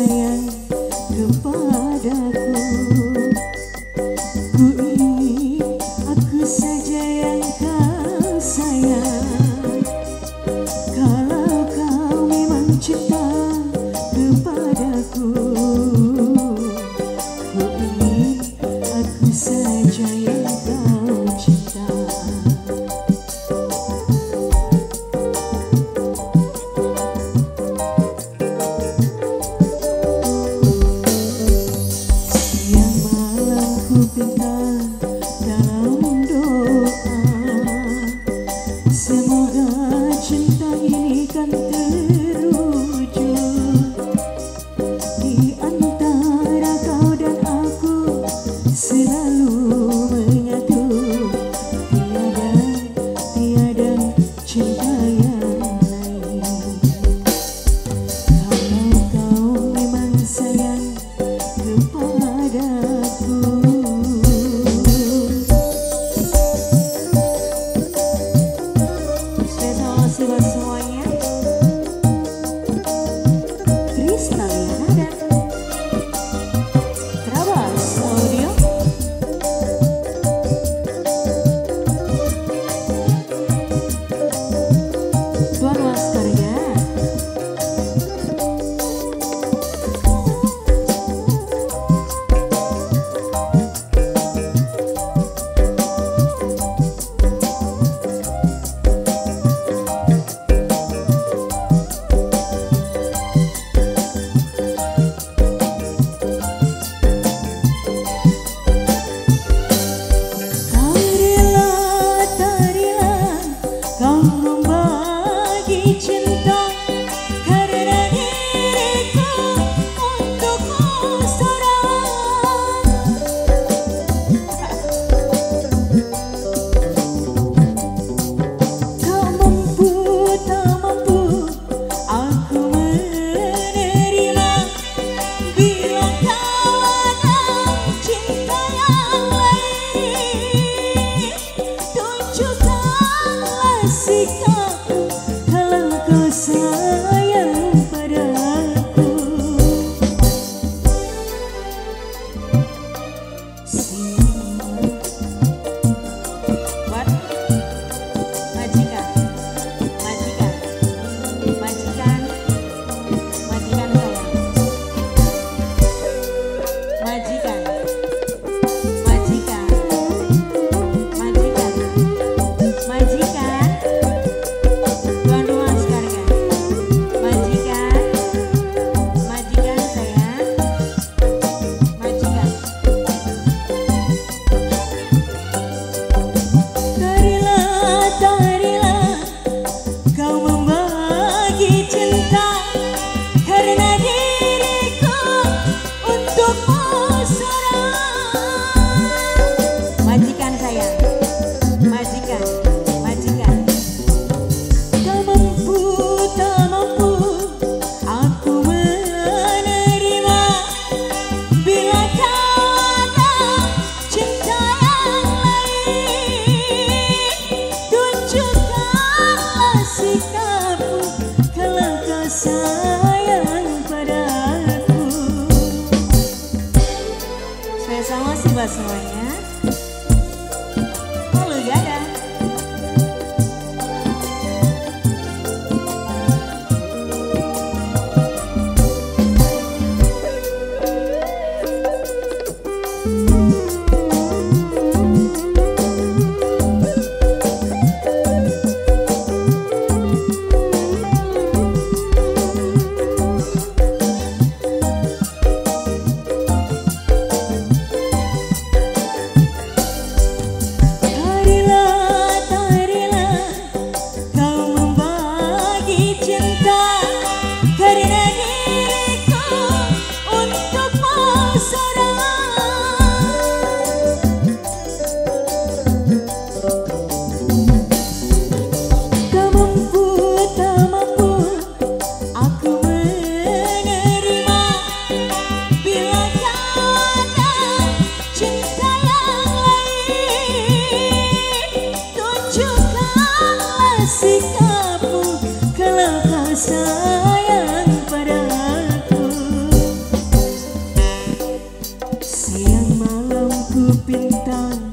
sayang kepadaku. Ku ingin aku saja yang kau sayang. Kalau kau memang cinta cinta karena semuanya been done.